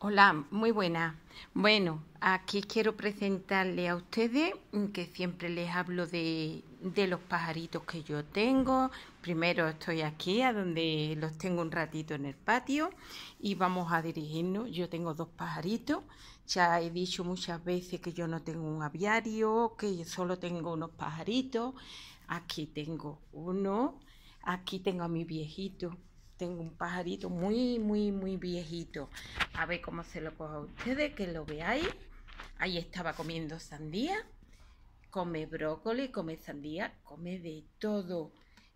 Hola, muy buena. Bueno, aquí quiero presentarle a ustedes que siempre les hablo de, de, los pajaritos que yo tengo. Primero estoy aquí, a donde los tengo un ratito en el patio y vamos a dirigirnos. Yo tengo dos pajaritos. Ya he dicho muchas veces que yo no tengo un aviario, que solo tengo unos pajaritos. Aquí tengo uno, aquí tengo a mi viejito tengo un pajarito muy, muy, muy viejito. A ver cómo se lo cojo a ustedes, que lo veáis. Ahí estaba comiendo sandía. Come brócoli, come sandía, come de todo.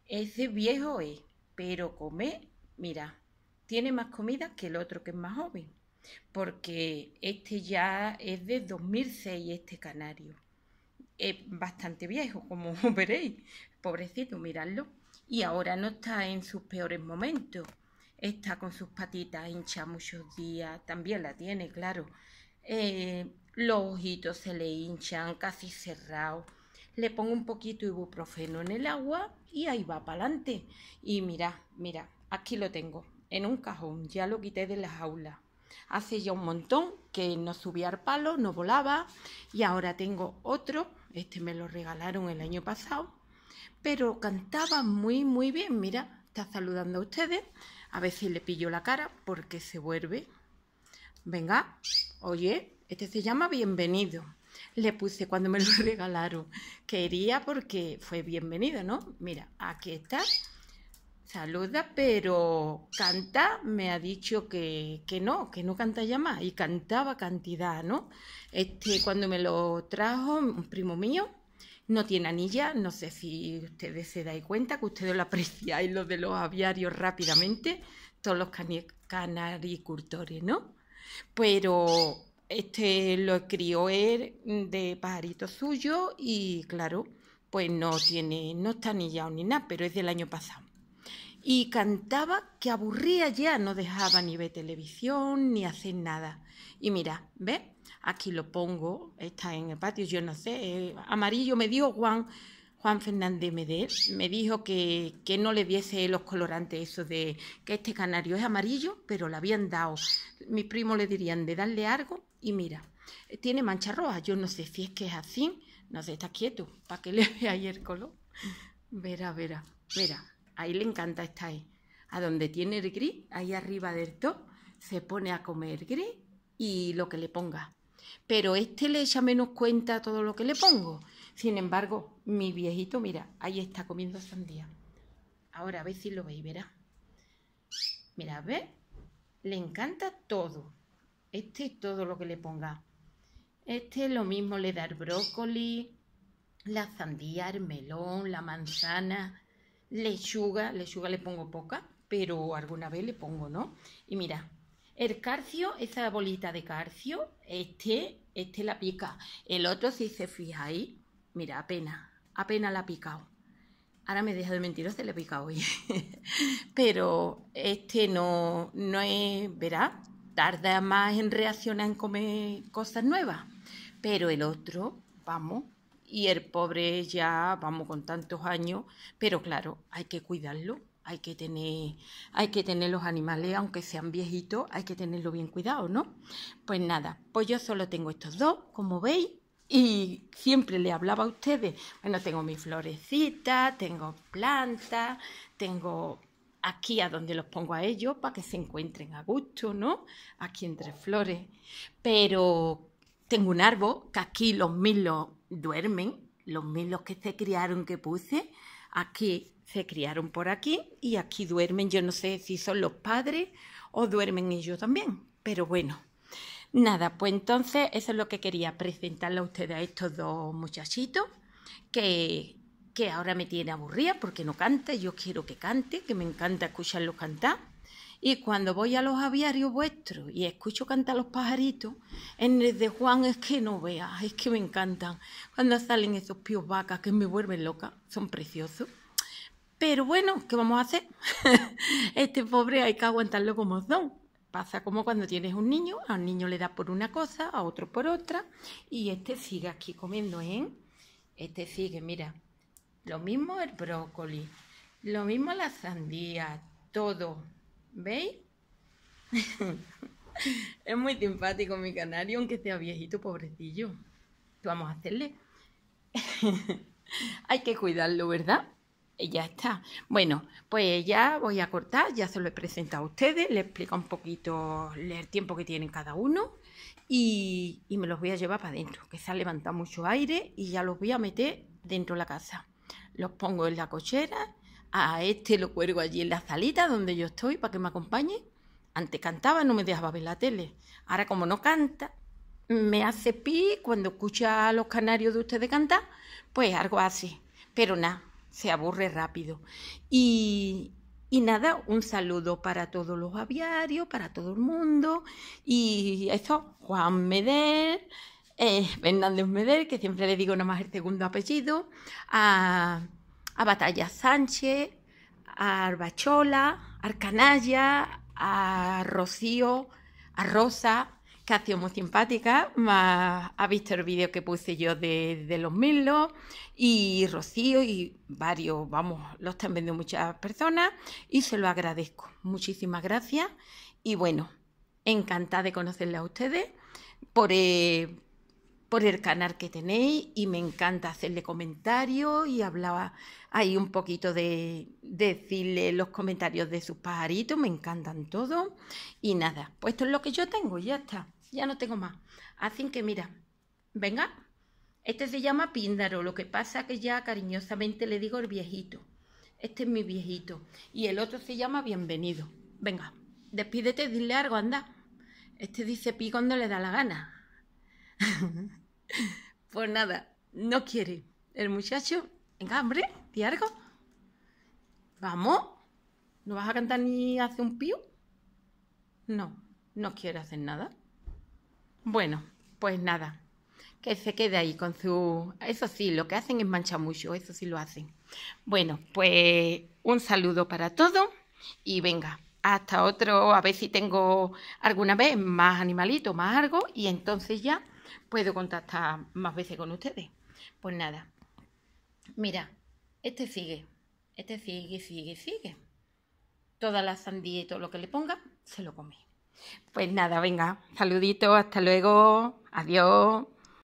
Ese viejo es, pero come, mira, tiene más comida que el otro que es más joven. Porque este ya es de 2006, este canario. Es bastante viejo, como veréis. Pobrecito, miradlo y ahora no está en sus peores momentos. Está con sus patitas hinchas muchos días, también la tiene, claro. Eh, los ojitos se le hinchan, casi cerrados. Le pongo un poquito de ibuprofeno en el agua y ahí va para adelante. Y mira, mira, aquí lo tengo, en un cajón, ya lo quité de la jaula. Hace ya un montón que no subía al palo, no volaba y ahora tengo otro, este me lo regalaron el año pasado, pero cantaba muy, muy bien. Mira, está saludando a ustedes. A ver si le pillo la cara porque se vuelve. Venga, oye, este se llama Bienvenido. Le puse cuando me lo regalaron. Quería porque fue bienvenido, ¿no? Mira, aquí está. Saluda, pero canta, me ha dicho que, que no, que no canta ya más. Y cantaba cantidad, ¿no? Este, cuando me lo trajo un primo mío, no tiene anilla, no sé si ustedes se dais cuenta que ustedes lo apreciáis lo de los aviarios rápidamente, todos los canaricultores, ¿no? Pero este lo crió él de pajarito suyo y claro, pues no tiene, no está anillado ni nada, pero es del año pasado. Y cantaba que aburría ya, no dejaba ni ver televisión ni hacer nada. Y mira, ¿ves? Aquí lo pongo, está en el patio, yo no sé, eh, amarillo me dio Juan, Juan Fernández Medel, me dijo que, que, no le diese los colorantes, eso de que este canario es amarillo, pero le habían dado, mis primos le dirían de darle algo, y mira, tiene mancha roja, yo no sé si es que es así, no sé, está quieto, para que le veáis el color. Verá, verá, verá, ahí le encanta estar ahí. A donde tiene el gris, ahí arriba del todo, se pone a comer gris y lo que le ponga pero este le echa menos cuenta todo lo que le pongo. Sin embargo, mi viejito, mira, ahí está comiendo sandía. Ahora a ver si lo veis, verá. Mira, ¿ves? Le encanta todo. Este es todo lo que le ponga. Este lo mismo le da el brócoli, la sandía, el melón, la manzana, lechuga. Lechuga le pongo poca, pero alguna vez le pongo, ¿no? Y mira, el calcio, esa bolita de calcio, este, este la pica. El otro, si se fijáis, mira, apenas, apenas la ha picado. Ahora me deja de mentiros, se le he picado hoy. Pero este no, no es, verá, tarda más en reaccionar en comer cosas nuevas. Pero el otro, vamos, y el pobre ya, vamos, con tantos años, pero claro, hay que cuidarlo hay que tener, hay que tener los animales, aunque sean viejitos, hay que tenerlo bien cuidado, ¿no? Pues nada, pues yo solo tengo estos dos, como veis, y siempre le hablaba a ustedes, bueno, tengo mis florecitas, tengo plantas, tengo aquí a donde los pongo a ellos para que se encuentren a gusto, ¿no? Aquí entre flores. Pero tengo un árbol que aquí los milos duermen, los milos que se criaron que puse, aquí se criaron por aquí y aquí duermen. Yo no sé si son los padres o duermen ellos también, pero bueno. Nada, pues entonces eso es lo que quería presentarle a ustedes a estos dos muchachitos que, que ahora me tiene aburrida porque no canta, yo quiero que cante, que me encanta escucharlos cantar. Y cuando voy a los aviarios vuestros y escucho cantar los pajaritos, en el de Juan es que no veas, es que me encantan. Cuando salen esos píos vacas que me vuelven loca, son preciosos. Pero bueno, ¿qué vamos a hacer? este pobre hay que aguantarlo como son. Pasa como cuando tienes un niño, a un niño le da por una cosa, a otro por otra, y este sigue aquí comiendo, ¿eh? Este sigue, mira, lo mismo el brócoli, lo mismo la sandía, todo. ¿Veis? es muy simpático mi canario, aunque sea viejito, pobrecillo. ¿Qué vamos a hacerle? Hay que cuidarlo, ¿verdad? Y ya está. Bueno, pues ya voy a cortar, ya se lo he presentado a ustedes, les explico un poquito el tiempo que tienen cada uno y, y me los voy a llevar para adentro, que se ha levantado mucho aire y ya los voy a meter dentro de la casa. Los pongo en la cochera, a este lo cuelgo allí en la salita donde yo estoy para que me acompañe. Antes cantaba, no me dejaba ver la tele. Ahora como no canta, me hace pi cuando escucha a los canarios de ustedes cantar, pues algo así. Pero nada, se aburre rápido. Y, y nada, un saludo para todos los aviarios, para todo el mundo. Y eso, Juan Medel, eh, Fernández Medel, que siempre le digo nomás el segundo apellido, a Batalla Sánchez, a Arbachola, a Arcanaya, a Rocío, a Rosa, que ha sido muy simpática, ha visto el vídeo que puse yo de, los Milos y Rocío y varios, vamos, lo están viendo muchas personas y se lo agradezco. Muchísimas gracias y bueno, encantada de conocerle a ustedes por, eh, por el canal que tenéis y me encanta hacerle comentarios y hablaba ahí un poquito de, decirle los comentarios de sus pajaritos, me encantan todos y nada, pues esto es lo que yo tengo, ya está, ya no tengo más. Así que mira, venga, este se llama Píndaro, lo que pasa que ya cariñosamente le digo el viejito, este es mi viejito y el otro se llama Bienvenido. Venga, despídete, dile algo, anda. Este dice pi cuando le da la gana. pues nada, no quiere. El muchacho, venga, hombre, di algo. Vamos. ¿No vas a cantar ni hacer un pío? No, no quiere hacer nada. Bueno, pues nada. Que se quede ahí con su... Eso sí, lo que hacen es manchar mucho, eso sí lo hacen. Bueno, pues un saludo para todos y venga, hasta otro, a ver si tengo alguna vez más animalito, más algo, y entonces ya puedo contactar más veces con ustedes. Pues nada, mira, este sigue, este sigue, sigue, sigue. Toda la sandía y todo lo que le ponga, se lo come. Pues nada, venga, saludito, hasta luego, adiós.